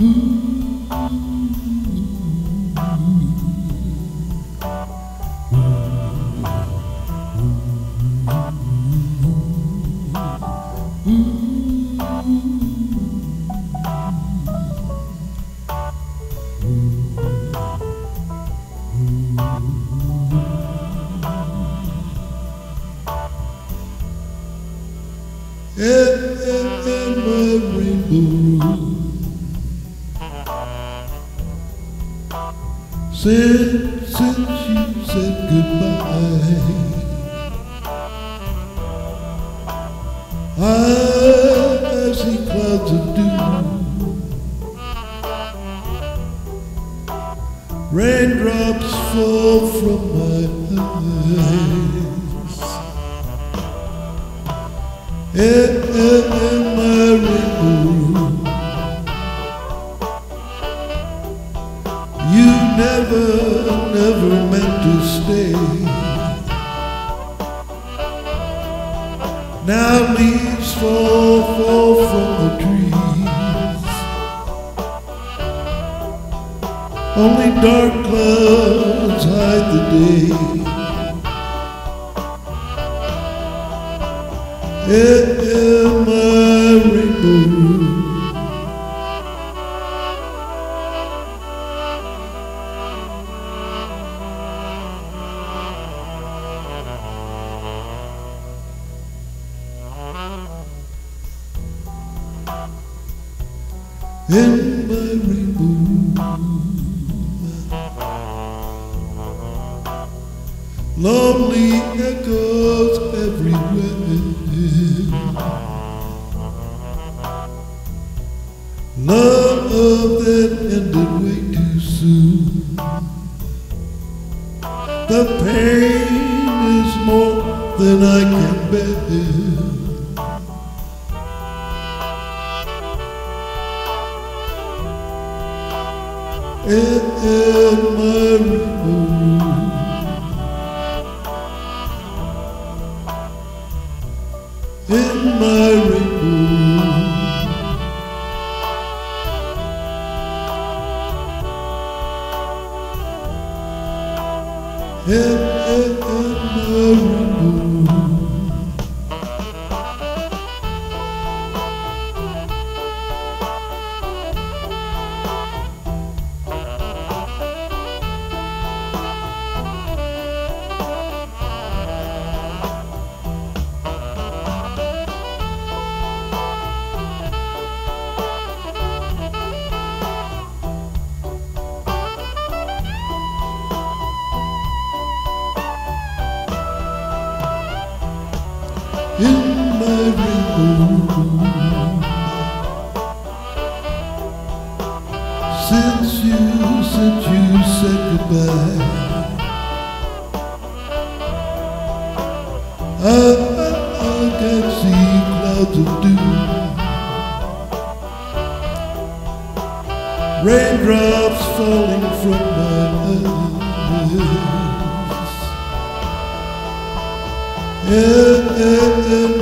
Ooh. Since, since you said goodbye, I see clouds of dew. Raindrops fall from my eyes. In my You never, never meant to stay. Now leaves fall, fall from the trees. Only dark clouds hide the day. In my rainbow. In my rainbow. Lonely echoes everywhere. Love that ended way too soon. The pain is more than I can bear. In, my rainbow. In my. In, in, in my rainbow. Since you, since you said goodbye, I, I, I can see. Raindrops falling from my eyes. Evet, evet, evet.